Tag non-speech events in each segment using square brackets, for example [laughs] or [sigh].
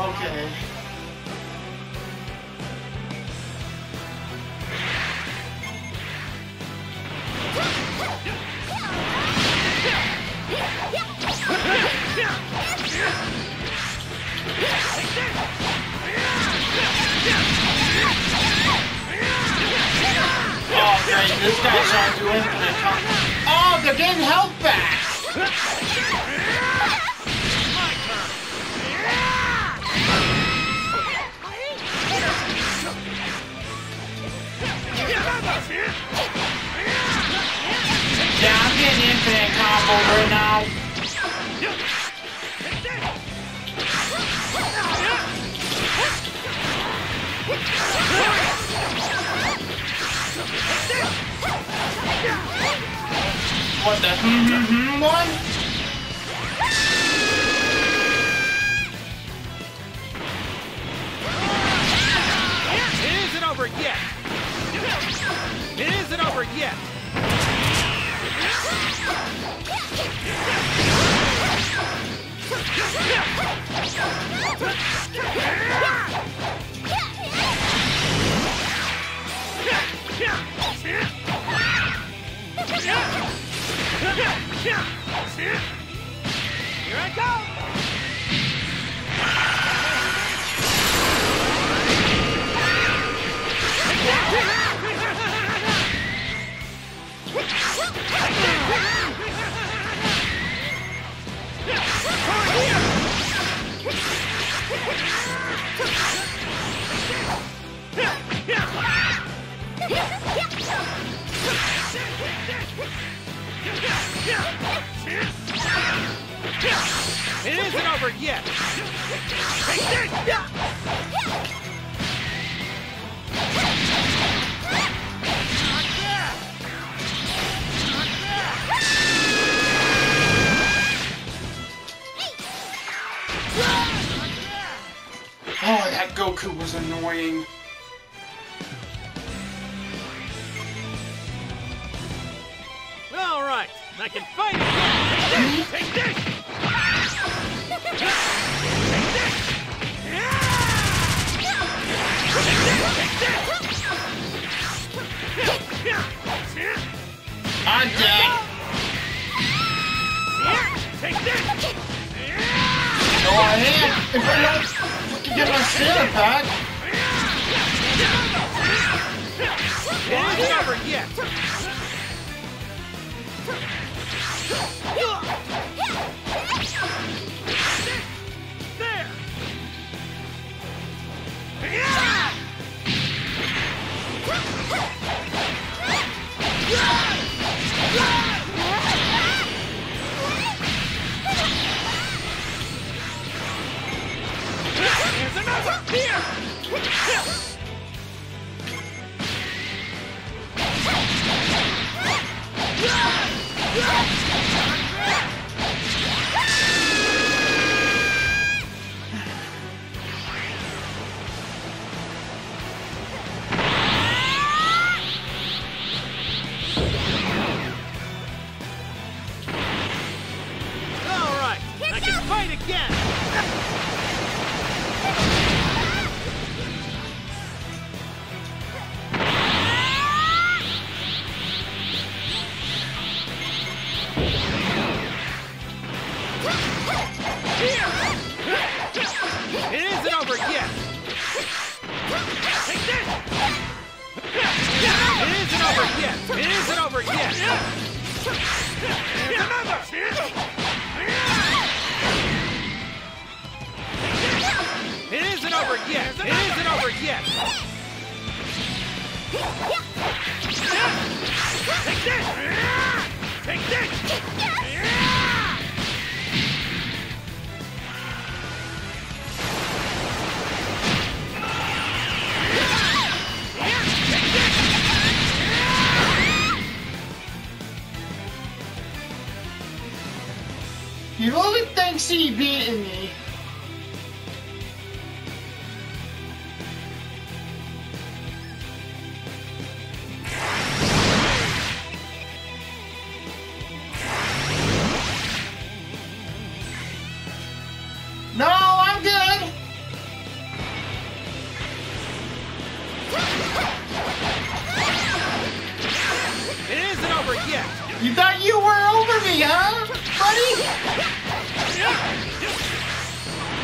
Okay. This guy's trying to do infinite. Oh, they're getting health back. Yeah, I'm getting infinite combo right now. What the hmm hmm hmm one? Here was annoying. All right, I can fight again. Take this! Take this! Here's another! Here! All over yet. It isn't over yet. It isn't over yet. Take this. Take this. Thinks he beating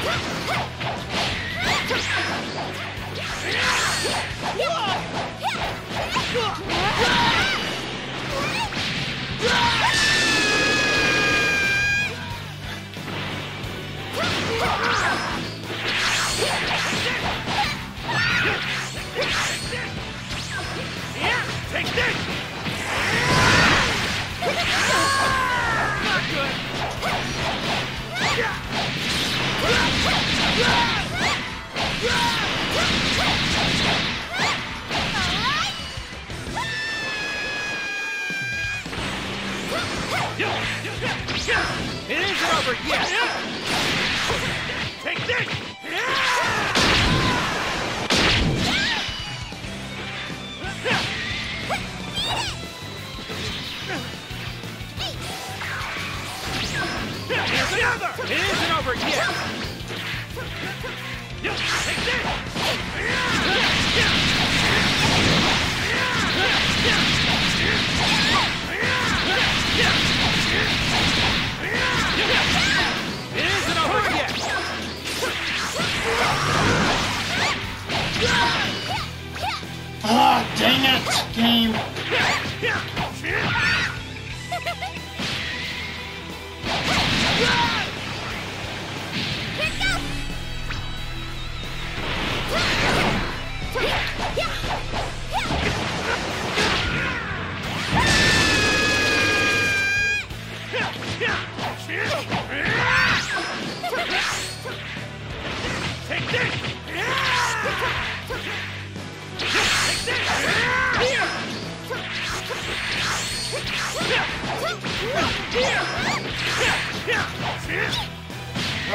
Hey! [laughs] Another! It isn't over yet! Take this!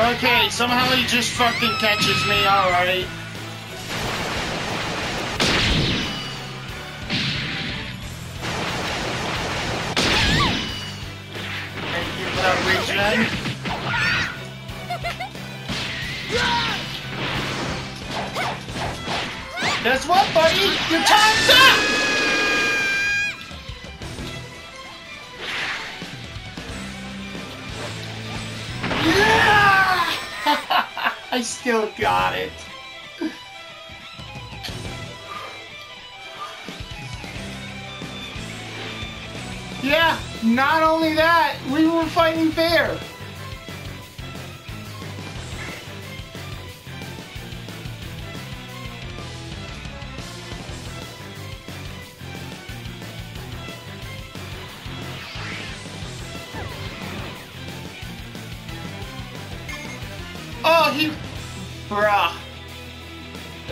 Okay, somehow he just fucking catches me, alright. Thank you for. Guess what, buddy? Your time's up! I still got it. Yeah, not only that, we were fighting fair.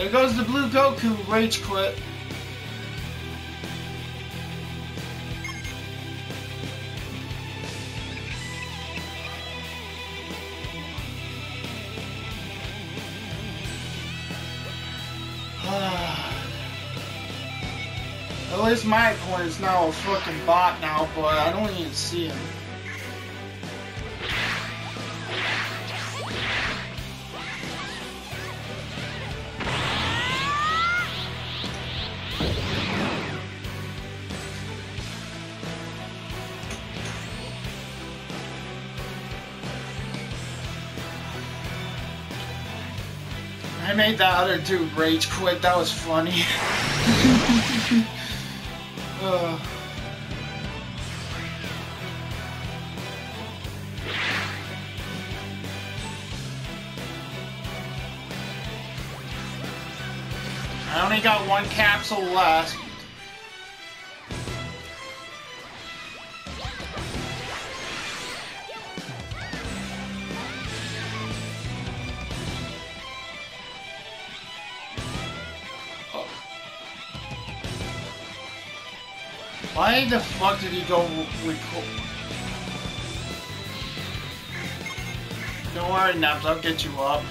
There goes the blue Goku rage quit. [sighs] At least my point is now a fucking bot now, but I don't even see him. Made that other dude rage quit. That was funny. [laughs] uh. I only got one capsule left. Why the fuck did he go record? Don't worry, Naps, I'll get you up.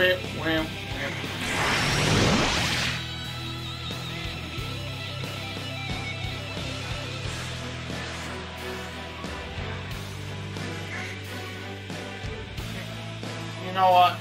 You know what?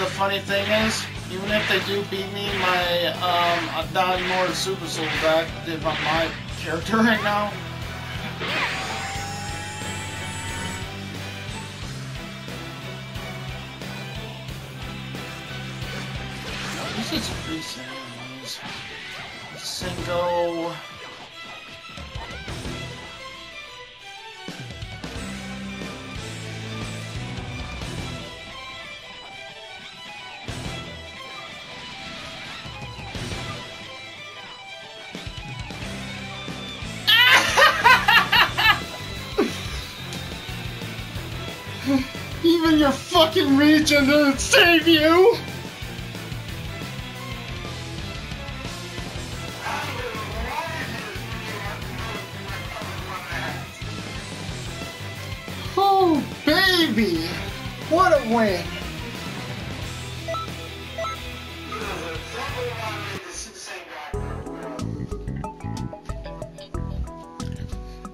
The funny thing is, even if they do beat me, my um, not more Super Soul active on my character [laughs] right now. This is pretty. Single. Even your fucking region didn't save you! Oh, baby! What a win!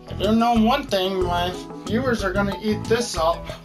I do know one thing, my viewers are gonna eat this up.